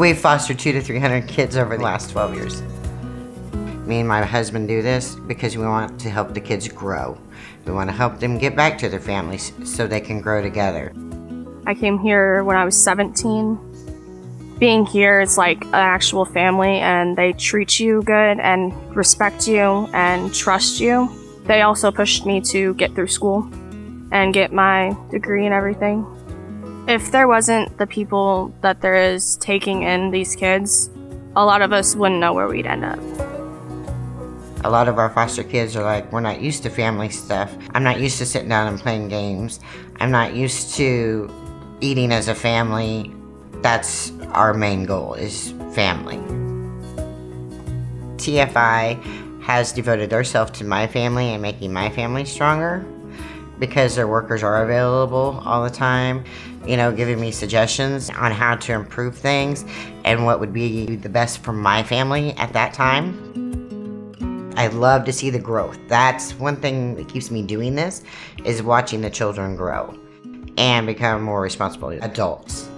We've fostered two to 300 kids over the last 12 years. Me and my husband do this because we want to help the kids grow. We want to help them get back to their families so they can grow together. I came here when I was 17. Being here is like an actual family, and they treat you good and respect you and trust you. They also pushed me to get through school and get my degree and everything. If there wasn't the people that there is taking in these kids, a lot of us wouldn't know where we'd end up. A lot of our foster kids are like, we're not used to family stuff. I'm not used to sitting down and playing games. I'm not used to eating as a family. That's our main goal is family. TFI has devoted herself to my family and making my family stronger because their workers are available all the time, you know, giving me suggestions on how to improve things and what would be the best for my family at that time. I love to see the growth. That's one thing that keeps me doing this is watching the children grow and become more responsible adults.